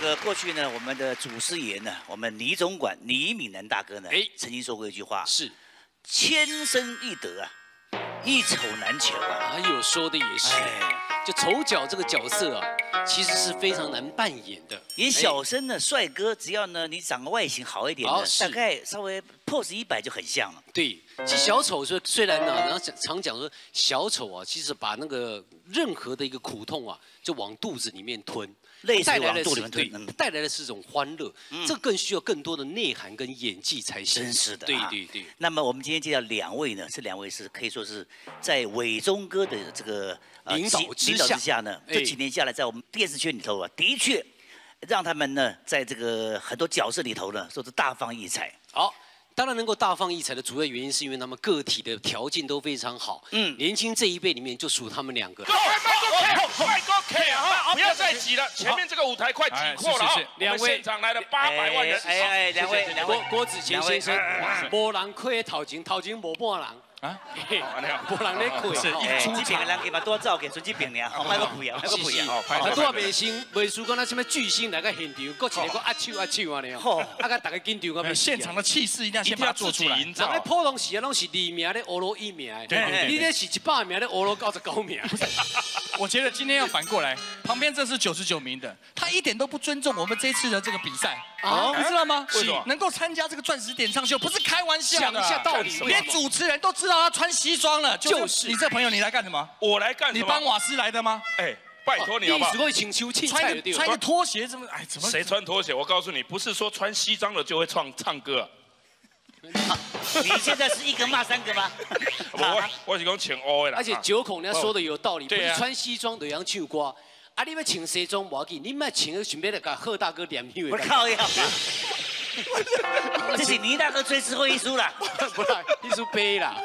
这个过去呢，我们的祖师爷呢，我们李总管李敏南大哥呢，哎曾经说过一句话：是，千生易得啊，一丑难求啊。哎呦，说的也是，哎，就丑角这个角色啊，其实是非常难扮演的。演小生呢，帅哥，只要呢你长得外形好一点的，大概稍微 pose 一摆就很像了。对，其实小丑说虽然呢，然后讲常讲说小丑啊，其实把那个任何的一个苦痛啊，就往肚子里面吞，泪水带来的是往肚里对嗯，带来的是一种欢乐，这更需要更多的内涵跟演技才行。真是的、对啊。对对。那么我们今天介绍两位呢，这两位是可以说是在伟忠哥的这个、呃领导几领导之下呢，哎这几年下来，在我们电视圈里头啊，的确让他们呢，在这个很多角色里头呢，说是大放异彩。好，当然能够大放异彩的主要原因是因为他们个体的条件都非常好。嗯嗯，年轻这一辈里面就属他们两个。快快快快 K 啊！不要再挤了，前面这个舞台快挤破了啊！两位现场来了八百万人，哎两位郭郭子乾先生两位，无人亏头前，头前无半人。啊，嘿无人咧亏。是哦哎，这边的人给把多照给存去饼娘，卖个不要，卖个不是是，要。啊，拄啊袂成，袂输过那什么巨星来个现场，搁一个搁压手压手安尼吼哦，啊，个大家紧张啊，现场的气势一定要先把它做出来。营人咧普通时啊，拢是二名咧，俄罗一名，对对对。你咧是一百名咧，俄罗九十九名。我觉得今天要反过来，旁边这是九十九名的，他一点都不尊重我们这次的这个比赛啊你知道吗？是能够参加这个钻石点唱秀，不是开玩笑的。讲一下道理为连主持人都知道他穿西装了，就是你这朋友，你来干什么？我来干什么？你帮瓦斯来的吗？哎，拜托你好不好请求青穿穿个拖鞋，怎么？哎，怎么？谁穿拖鞋？我告诉你，不是说穿西装的就会唱唱歌啊。你现在是一个骂三个吗？我我是讲请欧的啦。而且九孔人家说的有道理，不穿西装的要唱歌。啊，你要穿西装无要紧，你莫穿个准备来甲贺大哥念 休的。我靠呀！这是倪大哥追思会议书啦。不啦，你是背啦。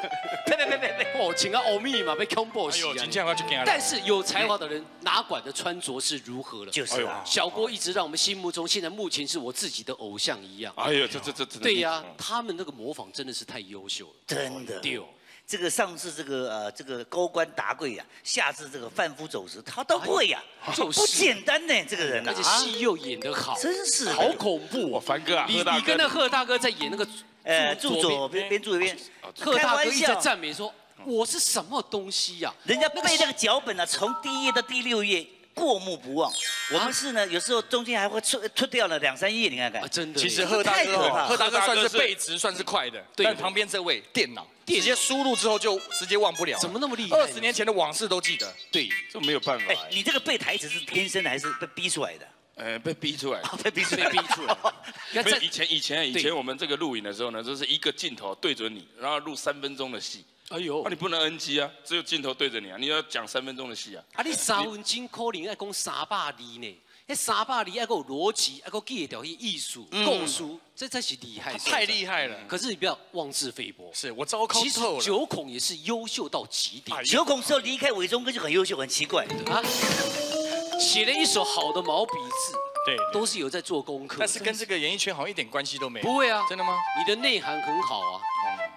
别别别别别！哦，请个欧米嘛，被 combo 死啊哎呦。但是有才华的人哪管的穿着是如何了？就是啊，小郭一直让我们心目中，现在目前是我自己的偶像一样。哎呦，这这这。对呀、他们那个模仿真的是太优秀了。真的。对哦，这个上至这个呃这个高官达贵呀，下至这个贩夫走卒，他都会呀，啊，哎不简单呢，这个人啊。而且，戏又演得好，真是。好恐怖我哦。凡哥。啊，你你跟那，贺大哥在演那个呃住左左边。边住一边，贺大哥一直在赞美说：“我是什么东西呀、人家背那个脚本啊，从第一页到第六页过目不忘。我们是呢，有时候中间还会出出掉了两三页，你看看啊？。真的，其实贺大哥贺大哥算是背值算是快的，对但旁边这位电脑电脑直接输入之后就直接忘不了了。怎么那么厉害？二十年前的往事都记得。对，这没有办法哎，，你这个背台词是天生的还是被逼出来的？呃，被逼出来。被逼出被逼出来。以前以前以前我们这个录影的时候呢，就是一个镜头对准你，然后录三分钟的戏。哎呦啊，，你不能 NG 啊，只有镜头对着你啊，你要讲三分钟的戏啊。啊，你三分钟可能要讲三百字呢，那三百字还有逻辑，还有记得条艺术、构书，这才是厉害。太厉害了。可是你不要妄自菲薄，是我糟糕其实。九孔也是优秀到极点哎九孔之后离开伟忠哥就很优秀，很奇怪。啊，写了一手好的毛笔字，对，都是有在做功课。但是跟这个演艺圈好像一点关系都没有。不会啊，真的吗？你的内涵很好啊，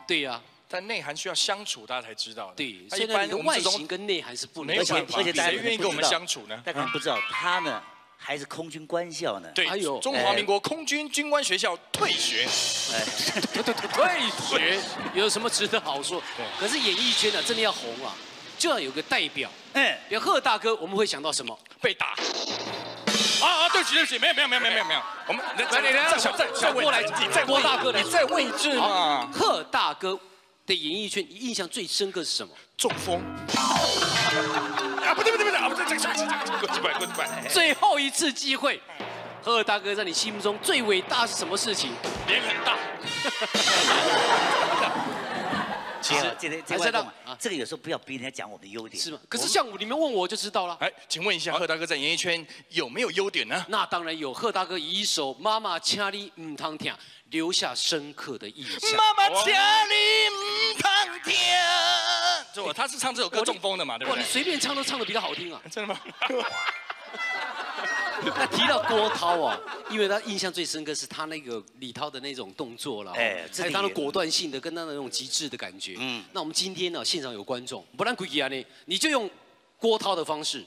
对呀、但内涵需要相处，大家才知道的。对，那一般现在外形跟内涵是不能而且有办法，而且大家谁愿意跟我们相处呢？大家可能不知道，他呢还是空军官校呢。对哎呦，中华民国空军军官学校退学，哎，退学有什么值得好说？可是演艺圈啊，真的要红啊，就要有个代表。嗯，比如贺大哥，我们会想到什么？被打。啊啊！对不起，对不起，没有没有没有没有没有没有，我们来来来来小在小郭来你在郭大哥来你在位置嘛？贺大哥的演艺圈，你印象最深刻是什么？中风。啊不对不对不对啊不对这个这个这个过去摆过去摆，最后一次机会，贺大哥在你心目中最伟大是什么事情？脸很大。其实这个这个外公还是让啊啊，这个有时候不要逼人家讲我们的优点。是吗？可是像你们问我就知道了。哎，请问一下，贺大哥在演艺圈有没有优点呢？那当然有，贺大哥以一首《妈妈请你唔汤听》留下深刻的印象。妈妈请你唔通听。这他是唱这首歌中风的嘛，对不哇，你对？随便唱都唱的比他好听啊！真的吗？那 提到郭涛啊，因为他印象最深刻是他那个李涛的那种动作了，哎还有他的果断性的跟他的那种极致的感觉。嗯嗯，那我们今天呢，现场有观众，不然鬼啊呢，你就用郭涛的方式，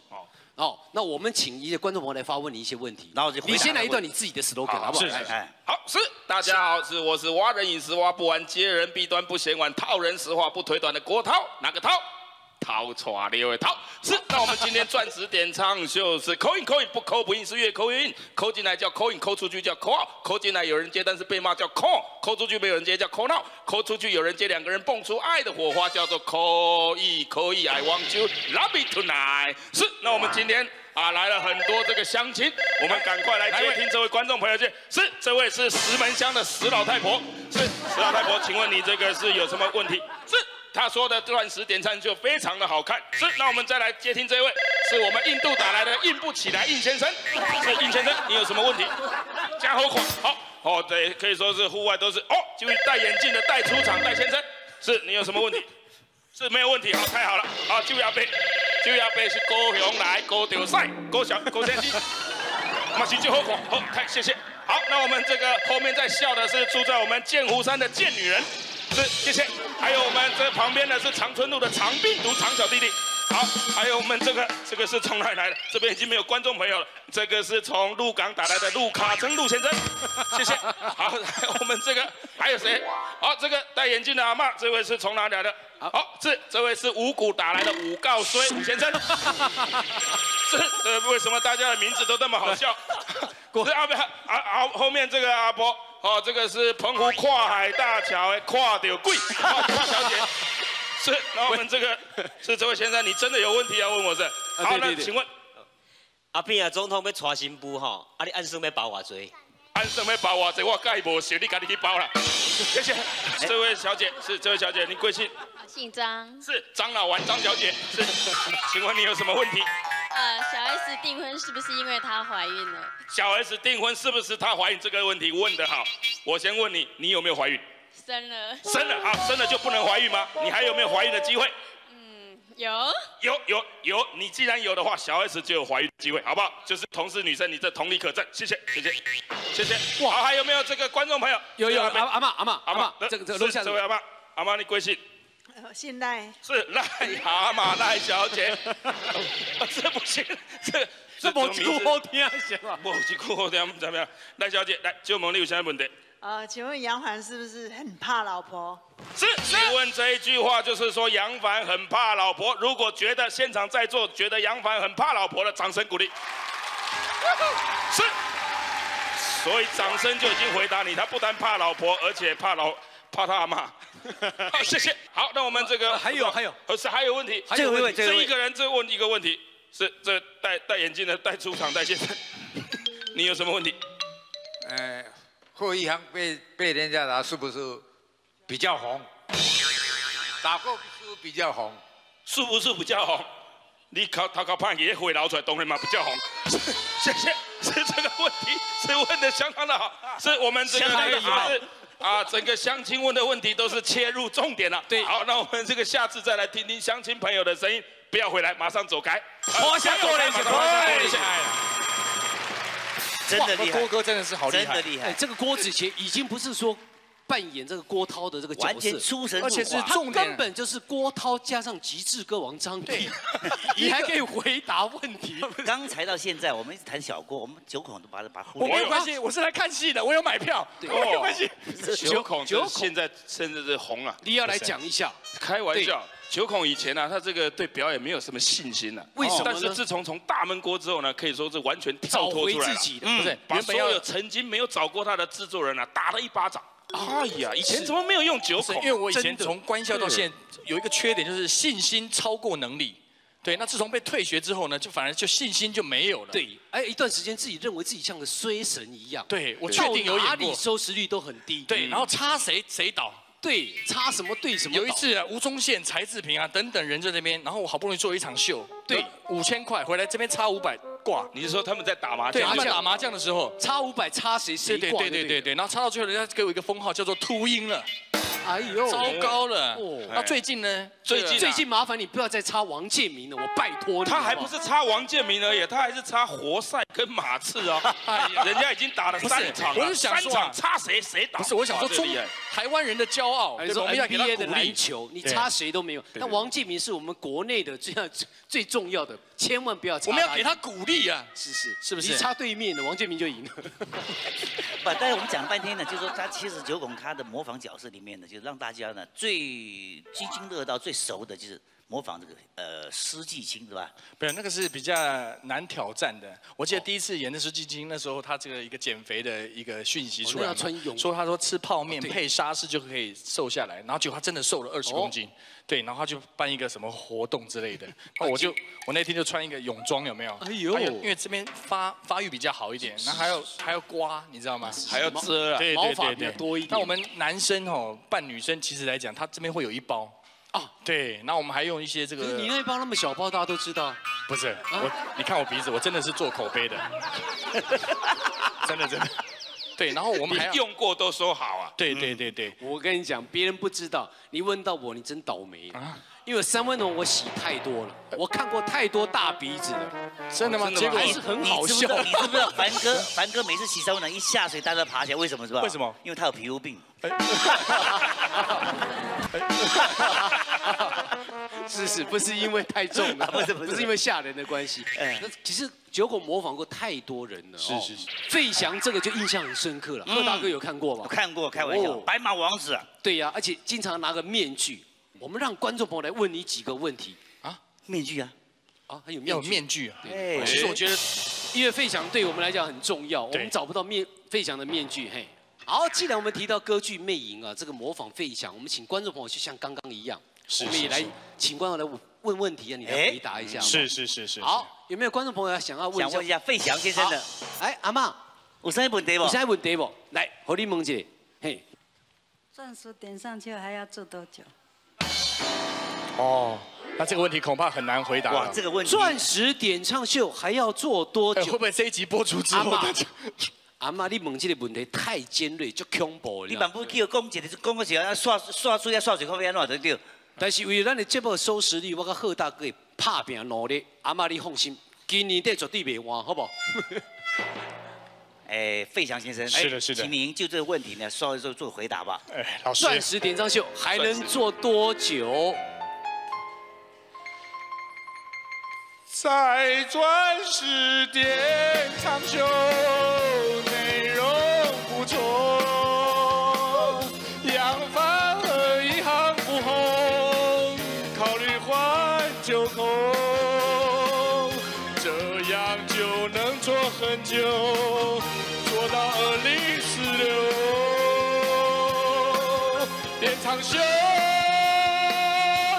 哦，那我们请一些观众朋友来发问你一些问题，然后就你先来一段你自己的 slogan 好不好？是来哎，好，是大家好，是我是挖人饮食挖不完，揭人弊端不嫌晚，套人实话不腿短的郭涛，哪个涛？涛出啊，六位涛是。那我们今天钻石点唱秀是口音口音不扣不音是越扣越音，口进来叫口音，口出去叫口号，口进来有人接，但是被骂叫口，口出去没有人接叫口闹，扣出去有人接，两个人蹦出爱的火花叫做扣一扣一，I want you love it tonight。是。那我们今天。啊，来了很多这个乡亲，我们赶快来接听这位观众朋友去。是，这位是石门乡的石老太婆。是，石老太婆，请问你这个是有什么问题？是，他说的钻石点餐就非常的好看。是，那我们再来接听这位，是我们印度打来的硬不起来硬先生。是，硬先生，你有什么问题？加好款，好，哦，对，可以说是户外都是哦，就是戴眼镜的戴出场戴先生。是你有什么问题？是没有问题，好，太好了，好，就要背，就要背是高雄来高钓赛，高小高先生，马上就好看，好，太谢谢。好，那我们这个后面在笑的是住在我们剑湖山的贱女人，是谢谢。还有我们这旁边的是长春路的长病毒长小弟弟。好，还有我们这个这个是从哪里来的？这边已经没有观众朋友了。这个是从鹿港打来的陆卡称陆先生，谢谢。好，我们这个还有谁？好，这个戴眼镜的阿嬷，这位是从哪里来的？好，是这位是五谷打来的五告衰五先生。是呃，为什么大家的名字都那么好笑？是阿伯啊啊，后面这个阿伯，哦，这个是澎湖跨海大桥的跨掉贵，跨 跨小姐。是，那我们这个是这位先生，你真的有问题要问我是？好，那请问阿扁啊，总统要娶新妇吼，啊你按算要包偌济？安生要包我这我盖无写，你赶紧去包啦。谢谢，这位小姐是这位小姐，您贵姓？姓张，是张老丸张小姐，是，请问你有什么问题？呃，小 S 订婚是不是因为她怀孕了？小 S 订婚是不是她怀孕？这个问题问得好。我先问你，你有没有怀孕？生了？生了，好，生了就不能怀孕吗？你还有没有怀孕的机会？嗯，有。有有有，你既然有的话，小 S 就有怀孕机会，好不好？就是同事女生，你这同理可证。谢谢谢谢谢谢。哇，还有没有这个观众朋友？有有阿阿妈阿妈阿妈，这个这个楼下是这位阿妈，阿妈你贵姓？呃信赖是赖蛤蟆赖小姐。这不行，这 这没句好听行吗？没一句好听怎么样？赖小姐，来，就问你有啥问题？呃，请问杨凡是不是很怕老婆？是，你问这一句话就是说杨凡很怕老婆。如果觉得现场在座觉得杨凡很怕老婆的，掌声鼓励。是，所以掌声就已经回答你，他不但怕老婆，而且怕老怕他阿妈。好，谢谢。好，那我们这个还有还有，呃是还有问题，还有问题这一个人这问一个问题，是这戴戴眼镜的戴出场戴先生，你有什么问题？呃，霍一航被被人家打是不是比较红？打过是不是比较红？是不是比较红？你考他考判也会捞出来，当然嘛比较红。谢谢，是这个问题是问的相当的好，是我们这个相当的好是啊，整个相亲问的问题都是切入重点了。对，好，那我们这个下次再来听听相亲朋友的声音，不要回来，马上走开。花下过来马上马上过来一下。真的厉害郭，哥真的是好厉害，哎，真的厉害，这个郭子杰已经不是说扮演这个郭涛的这个角完全色。出神入化，而且是重点。根本就是郭涛加上极致歌王张帝，你还可以回答问题。刚才到现在，我们一直谈小郭，我们九孔都把它把我。没有关系，我是来看戏的，我有买票，我没有关系。九孔。九孔现在甚至是红啊！你要来讲一下，开玩笑，九孔以前呢、啊，他这个对表演没有什么信心了、为什么但是自从从大闷锅之后呢，可以说是完全跳脱出来了。自己的，嗯。不是？把所原本要有曾经没有找过他的制作人啊，打了一巴掌。哎呀，以前怎么没有用九孔？因为我以前从官校到现在有一个缺点，就是信心超过能力。对，那自从被退学之后呢，就反而就信心就没有了。对，哎，一段时间自己认为自己像个衰神一样，对，我确定有到哪里演过。收视率都很低。对，然后插谁谁倒。对，插什么对什么。有一次啊，吴宗宪、柴智屏啊等等人在那边，然后我好不容易做一场秀，对，五千块回来这边插五百挂。你是说他们在打麻对，将？他们打麻将的时候，插五百插谁谁对对挂对对对对，然后插到最后，人家给我一个封号叫做秃鹰了，哎呦，糟糕了哦。那最近呢？最近啊最近麻烦你不要再插王建民了，我拜托你。他还不是插王建民而已，他还是插活塞跟马刺 哦。人家已经打了三场了，我是想三说啊场插谁谁打。不是，我想说中台湾人的骄傲，对吧？还是说我们要给他 NBA 的鼓励篮。球，你插谁都没有。那王建民是我们国内的这样最重要的千万不要插我们要给他鼓励啊！是是是不是你插对面的王建民就赢了。不，但是我们讲了半天呢，就是说他其实九孔他的模仿角色里面呢，就是让大家呢最津津乐道、最熟的就是模仿这个呃施季青，是吧？不是那个是比较难挑战的。我记得第一次演的时候，季青那时候他这个一个减肥的一个讯息出来嘛说他说吃泡面配沙士就可以瘦下来，然后结果他真的瘦了二十公哦斤。对，然后他就办一个什么活动之类的，那我就我那天就穿一个泳装，有没有？哎呦因为这边发发育比较好一点，然后还要还要刮，你知道吗？还要遮啊。对对对对，多一点那我们男生哦扮女生，其实来讲，他这边会有一包啊对，那我们还用一些这个你那一包那么小包，大家都知道。不是我，你看我鼻子，我真的是做口碑的，真的真的。对，然后我们还用过都说好啊。对对对对，我跟你讲，别人不知道，你问到我，你真倒霉啊！因为三温暖我洗太多了，我看过太多大鼻子了。真的吗？结果还是很好笑你知不知道？凡哥凡哥每次洗三温暖一下水，大家都爬起来，为什么是吧？为什么？因为他有皮肤病。是是，不是因为太重了，不是不是不是因为吓人的关系。哎那其实九狗模仿过太多人了。哦是是是。费翔这个就印象很深刻了，贺大哥有看过吗？我看过，开玩笑，哦白马王子啊，对呀，而且经常拿个面具。我们让观众朋友来问你几个问题面具啊，啊，还有面具。面具啊。对，其实我觉得因为费翔对我们来讲很重要，我对们找不到面费翔的面具，嘿。好，既然我们提到歌剧魅影啊，这个模仿费翔，我们请观众朋友就像刚刚一样，是我们也来请观众来问问题啊，你来哎回答一下。是是是是。好，有没有观众朋友想要问一下想问一？下费翔先生的，哎，阿妈，有啥问题不有？啥问题不？来，和你问一下，嘿，钻石点上去还要做多久？哦，那这个问题恐怕很难回答哇，这个问题，钻石点唱秀还要做多久哎会不？会这一集播出之后阿，妈阿妈，你问这个问题太尖锐，就恐怖了。你万不叫讲一个，讲个时候，刷刷出来，刷水看要安怎对？但是为了咱的节目收视率，我跟贺大哥会拍拼努力。阿妈，你放心，今年底绝对袂换，好不好？哎，费翔先生，是的是的请您就这个问题呢，稍微做做回答吧。哎，老师钻，石点唱秀还能做多久？在钻石点唱秀，点唱秀。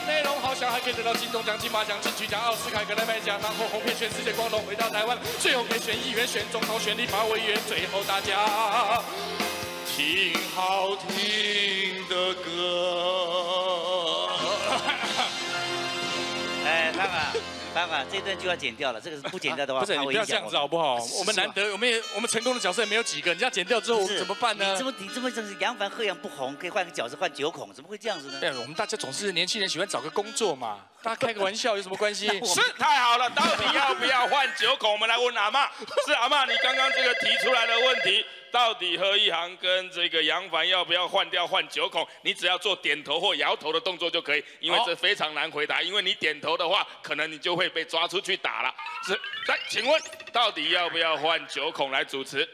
内容好像还可以得到金钟奖、金马奖、金曲奖、奥斯卡、格莱美奖，然后红片全世界光荣回到台湾，最后可以选议员、选总统、选立法委员，最后大家听好听的歌。啊，范啊，这段就要剪掉了，这个是不剪掉的话，不是你不要这样子好不好？我们难得，我们也我们成功的角色也没有几个，人家剪掉之后怎么办呢你这？么你这么真是扬帆鹤扬不红，可以换个角色换九孔，怎么会这样子呢？对，我们大家总是年轻人喜欢找个工作嘛，大家开个玩笑有什么关系？是太好了，到底要不要换九孔？我们来问阿妈。是阿妈，你刚刚这个提出来的问题，到底何一航跟这个杨凡要不要换掉换九孔？你只要做点头或摇头的动作就可以，因为好这非常难回答。因为你点头的话，可能你就会被抓出去打了。是，来，请问到底要不要换九孔来主持？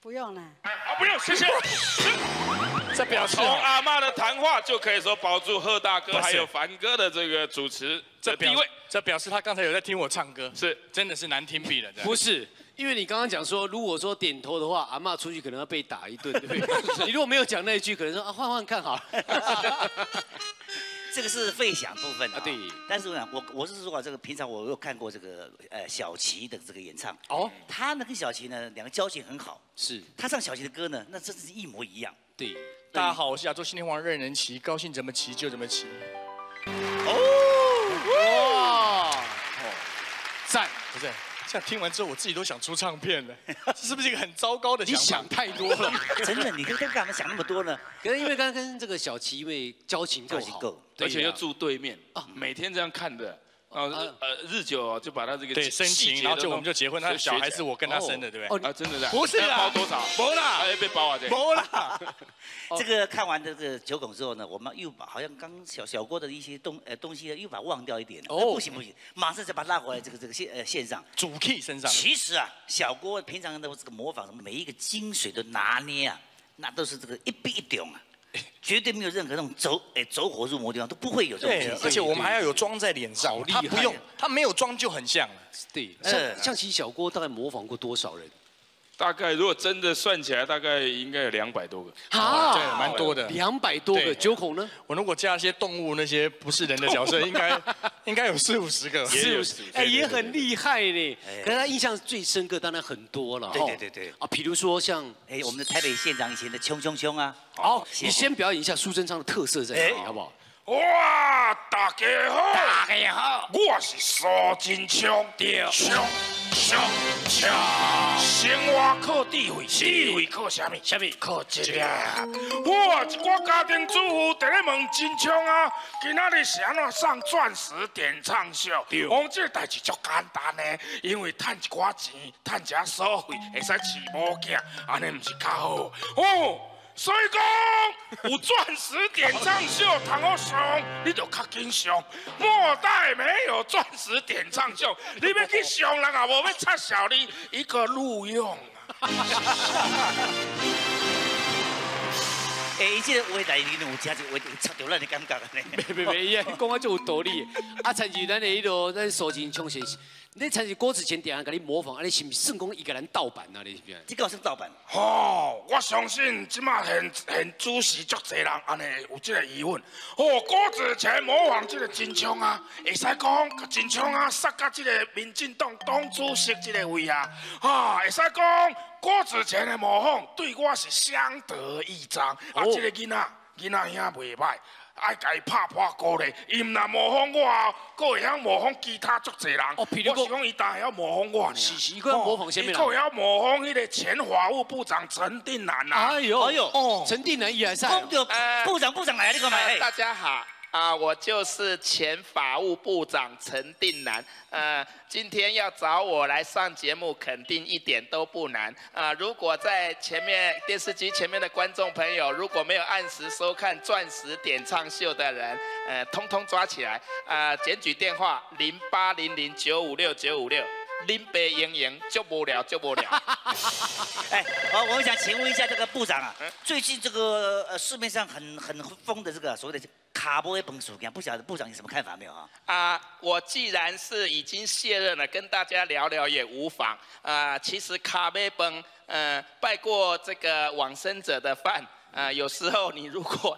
不用了。啊，不用，谢谢。这表示从哦阿妈的谈话就可以说保住贺大哥还有凡哥的这个主持这地位。这表示他刚才有在听我唱歌，是真的是难听毙了。不是，因为你刚刚讲说，如果说点头的话，阿妈出去可能要被打一顿，对不对？你如果没有讲那一句，可能说啊换换看好了。这个是费翔部分啊。啊对但是呢，我我是说啊，这个平常我有看过这个呃小齐的这个演唱，哦，他呢跟小齐呢两个交情很好，是他唱小齐的歌呢，那真是一模一样。对。大家好，我是亚洲新天王任人齐，高兴怎么骑就怎么骑。哇，赞！不是，这样听完之后，我自己都想出唱片了，这是不是一个很糟糕的你想法？想太多了。真的，你跟跟干嘛想那么多呢？可是因为刚刚跟这个小齐因为交情够好，交情够对而且又住对面，每天这样看的，呃呃日久哦就把他这个对深情，然后就我们就结婚，他的小孩是我跟他生的，对不对？啊，真的的？不是啦，包多少？没啦，哎，被包啊对。没啦。这个看完这个九孔之后呢，我们又把好像刚小小郭的一些东呃东西又把它忘掉一点。哦，不行不行，马上再把它拉回来这个这个线呃线上。主 key 身上。其实啊，小郭平常的这个模仿，每一个精髓的拿捏啊，那都是这个一笔一点啊。绝对没有任何那种走哎走火入魔的地方，都不会有这种。对，而且我们还要有妆在脸上，他不用，他没有妆就很像了。对，像像其实小郭大概模仿过多少人？大概如果真的算起来，大概应该有两百多个。啊，对，蛮多的。两百多个九孔呢？我如果加一些动物那些不是人的角色，应该 应该有四五十个。四五十，哎，也很厉害呢。可是他印象最深刻，当然很多了。对对对对。啊，比如说像哎，我们的台北县长以前的冲冲冲啊。好，你先表演一下苏贞昌的特色在哪里，好不好？哇，大家好，大家好，我是苏金昌，昌昌昌，生活靠智慧，智慧靠什么？什么？靠质量。哇一个家庭主妇，在咧问金昌啊，今仔日是安怎上钻石点唱秀？对我这个代志足简单呢，因为赚一寡钱，赚一下所费，会使饲母囝，安尼毋是较好哦。所以讲，有钻石点唱秀，唐我上，你就较紧上。末代没有钻石点唱秀，你要去上人啊，无要插小你一个录用啊。哎，这个话来，你有听就话插到咱的感觉呢。别别别，伊讲啊就有道理。啊，参与咱的迄个咱收钱冲先生。你才是郭子乾点样给你模仿，啊，你是不是圣公一个人盗版啊？你是不是？这个是盗版。哦，我相信即马现现主席足侪人安尼有这个疑问。哦，郭子乾模仿这个金枪啊，会使讲金枪啊杀到这个民进党党主席这个位啊，啊，会使讲郭子乾的模仿对我是相得益彰。啊，这个囡仔囡仔兄袂歹。爱甲伊拍破鼓咧，伊毋若模仿我，佫会晓模仿其他足侪人。哦，譬如讲，伊当会晓模仿我呢。是是，佮模仿啥物人？伊佫会晓模仿迄个前法务部长陈定南啊。哎呦，哎呦，哦，陈定南也在。部长部长来，你看嘛。大家好。啊，我就是前法务部长陈定南。呃，今天要找我来上节目，肯定一点都不难。啊，如果在前面电视机前面的观众朋友，如果没有按时收看《钻石点唱秀》的人，呃，通通抓起来。啊，检举电话零八零零九五六九五六。林北莹莹就不了就不了。哎，我我想请问一下这个部长啊，最近这个呃市面上很很疯的这个所谓的卡波崩薯片，不晓得部长有什么看法没有啊？啊，我既然是已经卸任了，跟大家聊聊也无妨。啊，其实卡杯崩，呃，拜过这个往生者的饭，啊，有时候你如果。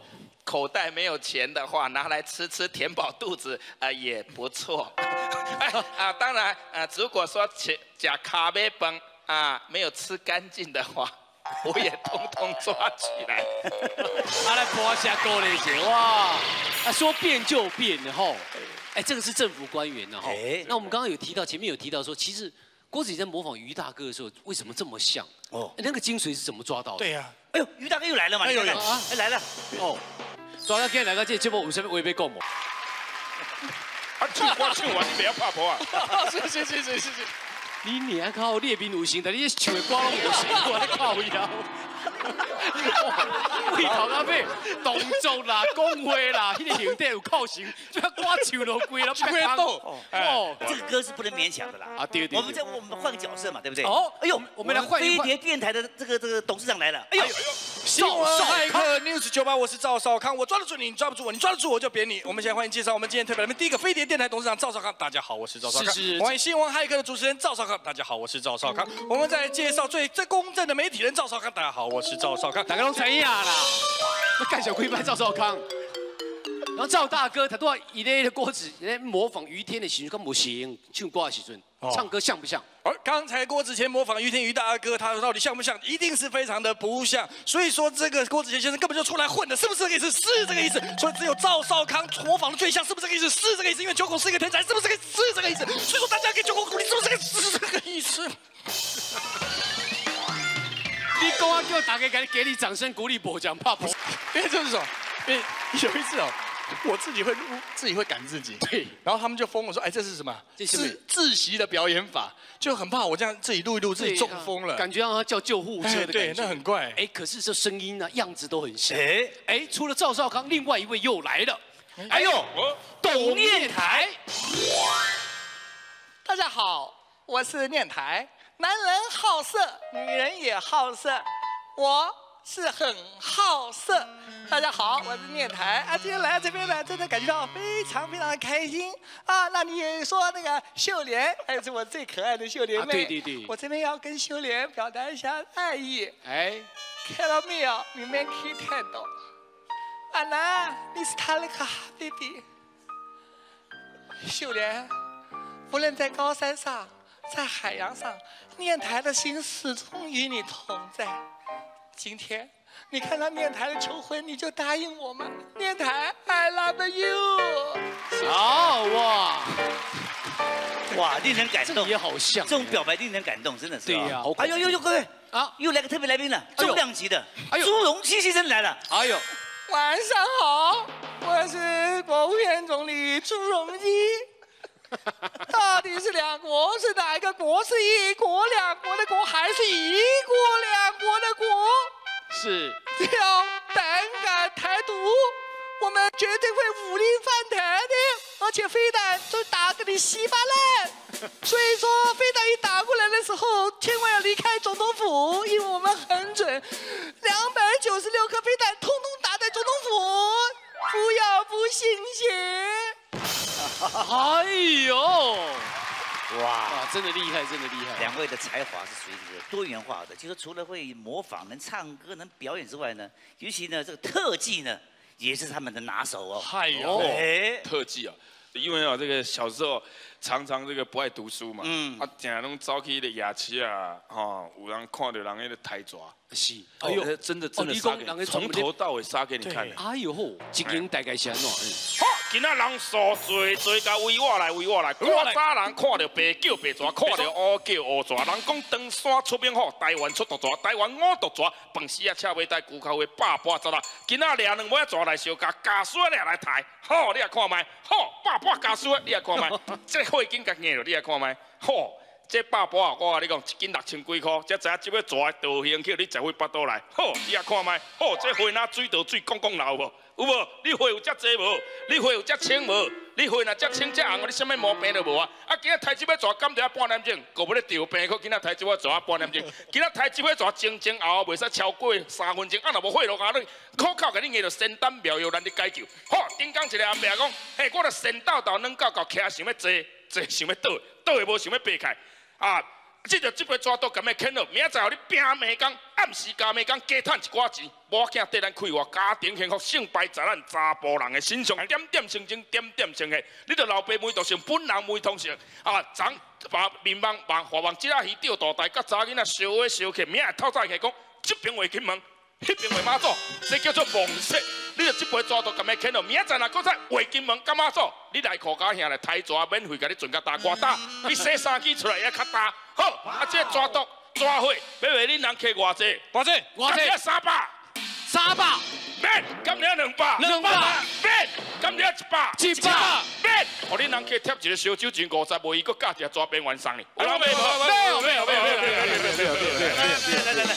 口袋没有钱的话，拿来吃吃，填饱肚子，呃，也不错。啊，当然，呃，如果说吃假咖啡崩啊，没有吃干净的话，我也通通抓起来。他来播下歌那些哇，啊，说变就变的吼。哎，这个是政府官员的吼。那我们刚刚有提到，前面有提到说，其实郭子仪在模仿于大哥的时候，为什么这么像？哦，那个精髓是怎么抓到的？对呀。哎呦，于大哥又来了嘛？哎呦，哎，来了。哦。抓到今日来到这节目有啥物话要讲无？啊，唱歌唱完你不要啊！是是是是是。你娘靠列兵无形，但你唱的歌拢无形，我咧靠腰。为头阿妹动作啦、讲话啦，迄个形态有靠型，就要歌唱都贵了，不会动。哦，这个歌是不能勉强的啦。啊，对对。我们在我们换个角色嘛，对不对？哦，哎呦，我们来换飞碟电台的这个这个董事长来了。哎呦，新闻骇客 news 九八，我是赵少康，我抓得住你，你抓不住我，你抓得住我就扁你。我们现在欢迎介绍我们今天特别来宾，第一个飞碟电台董事长赵少康。大家好，我是赵少康。欢迎新闻骇客的主持人赵少康。大家好，我是赵少康。我们再介绍最最公正的媒体人赵少康。大家好，我是赵少康。大家拢知影啦，那干小鬼拍赵少康，然后赵大哥他都要以那的锅子来模仿于天的形象，跟模型唱歌的时阵，唱歌像不像？而刚才郭子乾模仿于天于大哥，他到底像不像？一定是非常的不像。所以说这个郭子乾先生根本就出来混的，是不是这个意思？是这个意思。所以只有赵少康模仿的最像，是不是这个意思？是这个意思。因为九孔是一个天才，是不是这个？是这个意思。所以说大家给九孔鼓励，是不是这个？是这个意思。你讲啊，叫大家给你给你掌声鼓励，不讲怕不？因为就是说，因为有一次哦，我自己会录，自己会赶自己。对，然后他们就疯了，说：“哎，这是什么？这是什么自自习的表演法，就很怕我这样自己录一录，自己中风了。”感觉让他叫救护车的感觉。对，那很怪。哎，可是这声音呢，样子都很像。哎哎，除了赵少康，另外一位又来了。哎呦，董念台。大家好，我是念台。男人好色，女人也好色，我。是很好色。大家好，我是念台啊，今天来到这边呢，真的感觉到非常非常的开心啊。那你也说那个秀莲，还是我最可爱的秀莲妹。对对对。我这边要跟秀莲表达一下爱意。哎，看到没有？你们可以看到，阿南，你是他那个 baby。秀莲，无论在高山上，在海洋上，念台的心始终与你同在。今天你看到念台的求婚，你就答应我吗？念台，I love you。好哇，哇，令人感动，也好像这种表白令人感动，真的是。对呀。哎呦呦呦，各位啊，又来个特别来宾了，重量级的，朱镕基先生来了。哎呦，晚上好，我是国务院总理朱镕基。到底是两国是哪一个国？是一国两国的国，还是一国两国的国？是。只要胆敢台独，我们绝对会武力犯台的，而且飞弹都打给你稀巴烂。所以说，飞弹一打过来的时候，千万要离开总统府，因为我们很准，两百九十六颗飞弹通通打在总统府，不要不信邪。哎呦，哇，真的厉害，真的厉害！两位的才华是属于这个多元化的，就是除了会模仿、能唱歌、能表演之外呢，尤其呢这个特技呢，也是他们的拿手哦。哎。呦，特技啊，因为啊这个小时候常常这个不爱读书嘛，嗯，啊，常常拢走去的夜市啊，哦，有人看到人迄个抬抓。是，哎呦，真的真的杀给，从头到尾杀给你看。哎呦，一斤大概是安怎？好，今仔人数最最甲为我来为我来。我早人看到白叫白蛇，看到乌叫乌蛇。人讲登山出名好，台湾出毒蛇，台湾五毒蛇。饭死啊，车尾带骨口的八八十啦。今仔掠两尾蛇来烧加加水掠来抬。好，你也看麦。好，八八加水，你也看麦。这火已经甲硬了，你也看麦。好。这八波啊，我甲你讲，一斤六千几块，才知影这要抓的道行去，你才会巴肚来。好，你也看麦。好，这花那水倒水讲讲流无？有无？你花有遮济无？你花有遮清无？你花若遮清遮红，你什么毛病都无啊？啊，今仔台子要抓，干得半点钟，过不咧调病，可今仔台子要抓半点钟。今仔台子要抓前前后后，袂使超过三分钟。啊，若无火落啊，你可靠甲你硬着仙丹妙药，咱你解救。好，顶讲一个阿伯讲，嘿，我着神叨叨软到到，徛想要坐，坐想要倒，倒会无想要爬开。啊！即着即批抓刀，咁样啃落，明仔载你拼暝工，暗时加暝工，加赚一寡钱，无惊对咱开活，家庭幸福，胜败在咱查甫人的身上。点点成情，点点成爱，你着老爸妹都成本人妹同性。啊，长把面望望华望，即仔鱼钓大台，甲查囡仔烧火烧起，明仔透早起讲，这边话金门。迄边为妈祖，这叫做梦色。你着即杯抓到咁样啃落，明仔载若搁再回金门干嘛做，你来靠家兄来抬抓，免费甲你存甲大瓜打，比洗三支出来也较大。好，啊，这抓毒抓回，要为恁人客偌济？偌济？偌济？三百。三百。免，今年两百。两百。免，今年一百。一百。免，互恁人客贴一个烧酒钱五十，无伊搁价钱抓边完送哩。没有没有没有没有没有没有没有没有没有没有。来来来。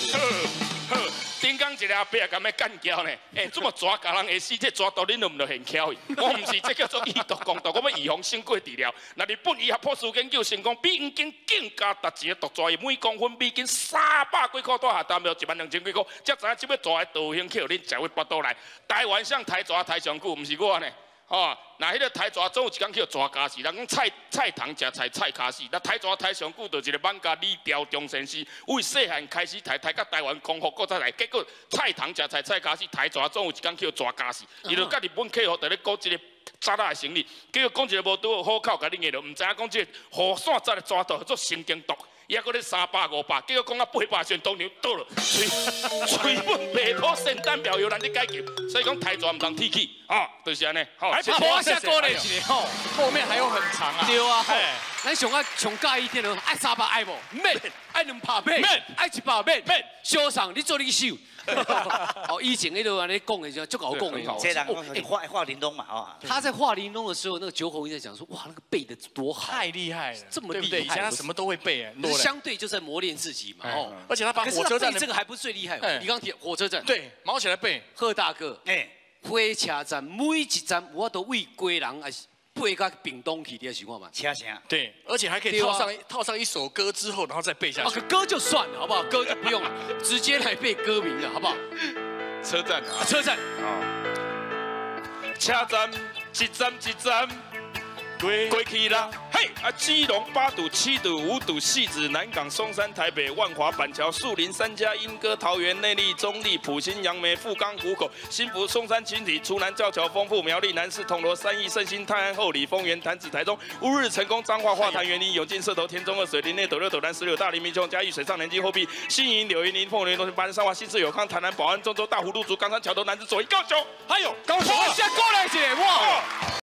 一个阿伯也敢要干交呢？哎，这么蛇咬人会死，这抓到恁都唔着很巧。我唔是，这叫做以毒攻毒，我要预防胜过治疗。那日本医学博士研究成功，比已经更加达一个毒抓，每公分比经三百几块大下，达到一万两千几块。才知影这要蛇的毒性，去恁才会拔刀来。台湾上台蛇台上久，唔是我呢。哦，那迄个台蛇总有一工叫蛇咬死，人讲菜菜塘食菜菜卡死，那台蛇台上久，就一个漫家李雕中先生，为细汉开始台台到台湾功夫搁再来，结果菜塘食菜菜卡死，台蛇总有一工叫蛇咬死，伊就甲日本客户在咧搞一个炸弹的生意，结果讲一个无拄好口，甲你硬着，毋知影讲这个雨伞再来抓到做神经毒。也搁咧三百五百，结果讲啊八百算当场倒了，吹 吹本白土圣诞庙有人咧解决，所以讲台船毋通提起，啊，就是安尼。好，还拖下过来一个吼，后面还有很长啊。对啊，咱上啊上介意点咯，爱三百爱无？免，爱两百免，爱一百免，免。小上你做你秀，哦，以前那个安尼讲的，就搞讲的哦。这人讲画画玲珑嘛，哦。他在画玲珑的时候，那个九孔一在讲说，哇，那个背的多好，太厉害了，这么厉害，以前他什么都会背哎。相对就在磨练自己嘛，哦。而且他把火车站这个还不是最厉害，你刚提火车站，对，毛起来背。贺大哥，哎，火车站每一站我都为归人还是。背个屏东去的情况嘛，车声。对，而且还可以套上套上一首歌之后，然后再背下去。歌就算了，好不好？歌就不用了，直接来背歌名了，好不好？车站啊，车站啊，车站一站一站。过去啦，嘿！啊，基隆八堵、七堵、五堵、戏子、南港、松山、台北、万华、板桥、树林、三家、莺歌、桃园、内坜、中立、埔心、杨梅、富冈、湖口、新福、松山、群体、竹南、教桥、丰富、苗栗、南市、铜锣、三义、圣心、泰安、后里、丰原、潭子、台中、乌日、成功、彰化、化潭、园林、永进、社头、田中二、水林内、斗六、斗南、石榴、大林、民雄、嘉义、水上、南京、后壁、新营、柳营、林凤林、东兴、八山、三华、新市、永康、台南、保安、中州、大湖、鹿竹、冈山、桥头、南子、左营、高雄，还有高雄。下过来姐哇！